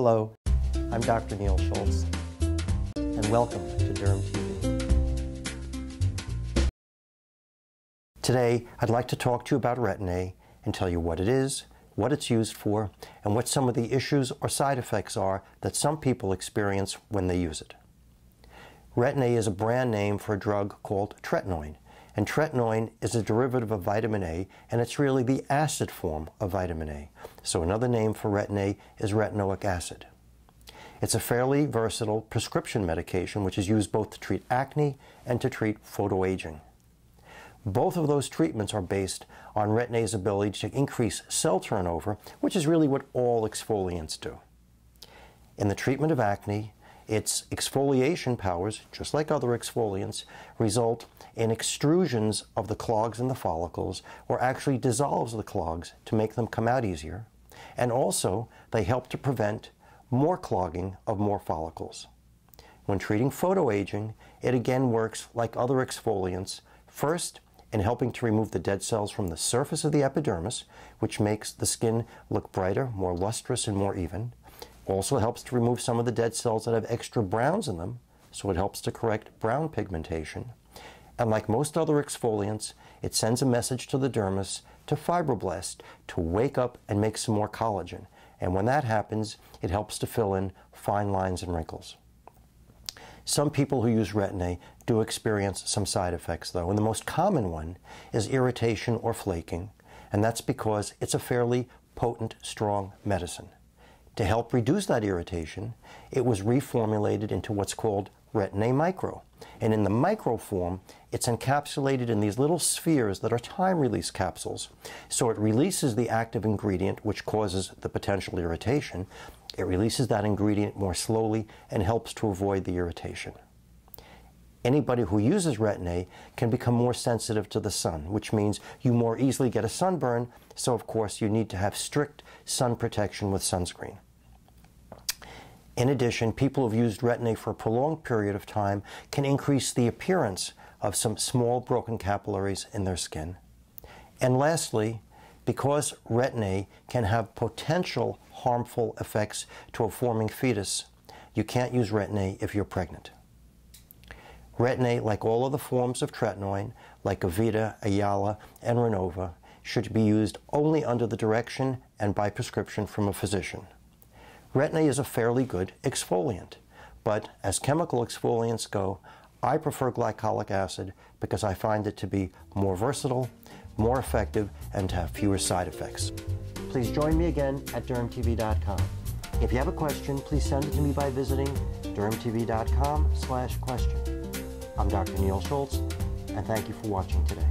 Hello, I'm Dr. Neal Schultz, and welcome to Derm TV. Today, I'd like to talk to you about Retin-A and tell you what it is, what it's used for, and what some of the issues or side effects are that some people experience when they use it. Retin-A is a brand name for a drug called tretinoin, and tretinoin is a derivative of vitamin A, and it's really the acid form of vitamin A. So another name for Retin-A is retinoic acid. It's a fairly versatile prescription medication which is used both to treat acne and to treat photoaging. Both of those treatments are based on Retin-A's ability to increase cell turnover, which is really what all exfoliants do. In the treatment of acne, its exfoliation powers, just like other exfoliants, result in extrusions of the clogs in the follicles or actually dissolves the clogs to make them come out easier. And also, they help to prevent more clogging of more follicles. When treating photoaging, it again works like other exfoliants. First, in helping to remove the dead cells from the surface of the epidermis, which makes the skin look brighter, more lustrous, and more even. Also helps to remove some of the dead cells that have extra browns in them, so it helps to correct brown pigmentation. And like most other exfoliants, it sends a message to the dermis, to fibroblasts, to wake up and make some more collagen. And when that happens, it helps to fill in fine lines and wrinkles. Some people who use Retin-A do experience some side effects, though, and the most common one is irritation or flaking, and that's because it's a fairly potent, strong medicine. To help reduce that irritation, it was reformulated into what's called Retin-A Micro. And in the micro form, it's encapsulated in these little spheres that are time release capsules. So it releases the active ingredient, which causes the potential irritation. It releases that ingredient more slowly and helps to avoid the irritation. Anybody who uses Retin-A can become more sensitive to the sun, which means you more easily get a sunburn, so of course you need to have strict sun protection with sunscreen. In addition, people who've used Retin-A for a prolonged period of time can increase the appearance of some small broken capillaries in their skin. And lastly, because Retin-A can have potential harmful effects to a forming fetus, you can't use Retin-A if you're pregnant. Retin-A, like all other forms of tretinoin, like Avita, Ayala, and Renova, should be used only under the direction and by prescription from a physician. Retin-A is a fairly good exfoliant, but as chemical exfoliants go, I prefer glycolic acid because I find it to be more versatile, more effective, and to have fewer side effects. Please join me again at dermtv.com. If you have a question, please send it to me by visiting dermtv.com slash question. I'm Dr. Neal Schultz, and thank you for watching today.